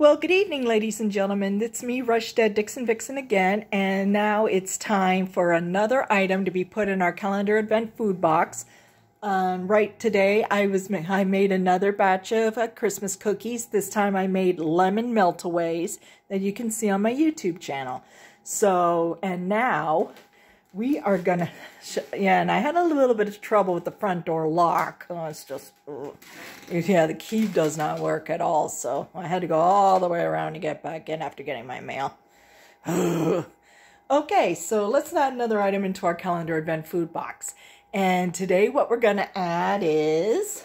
Well, good evening, ladies and gentlemen. It's me, Rushdead Dixon Vixen again, and now it's time for another item to be put in our calendar advent food box. Um, right today, I was I made another batch of uh, Christmas cookies. This time, I made lemon meltaways that you can see on my YouTube channel. So, and now we are gonna, yeah, and I had a little bit of trouble with the front door lock. Oh, it's just, ugh. yeah, the key does not work at all. So I had to go all the way around to get back in after getting my mail. okay, so let's add another item into our calendar advent food box. And today what we're gonna add is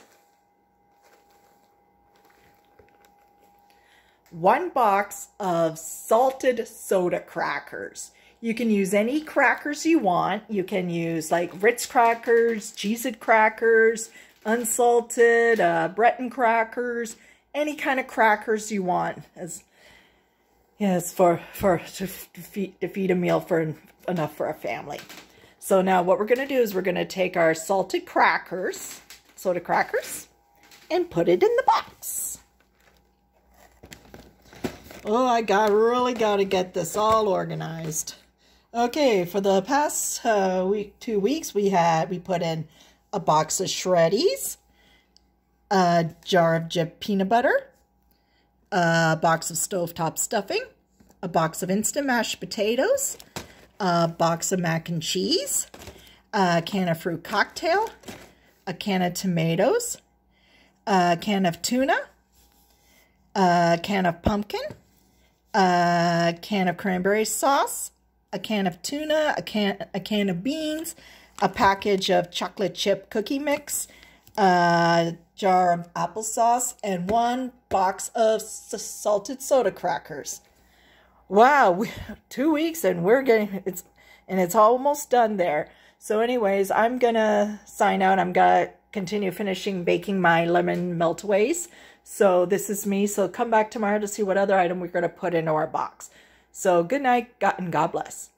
one box of salted soda crackers. You can use any crackers you want. You can use like Ritz crackers, Cheez-It crackers, unsalted, uh, Breton crackers, any kind of crackers you want. As yes, for for to, feed to feed a meal for enough for a family. So now what we're going to do is we're going to take our salted crackers, soda crackers, and put it in the box. Oh, I got really got to get this all organized. Okay, for the past uh, week, two weeks, we had we put in a box of Shreddies, a jar of Jif peanut butter, a box of stovetop stuffing, a box of instant mashed potatoes, a box of mac and cheese, a can of fruit cocktail, a can of tomatoes, a can of tuna, a can of pumpkin, a can of cranberry sauce, a can of tuna, a can, a can of beans, a package of chocolate chip cookie mix, a jar of applesauce, and one box of salted soda crackers. Wow, two weeks and we're getting it's and it's almost done there. So, anyways, I'm gonna sign out. I'm gonna continue finishing baking my lemon meltaways. So this is me. So come back tomorrow to see what other item we're gonna put into our box. So good night, God, and God bless.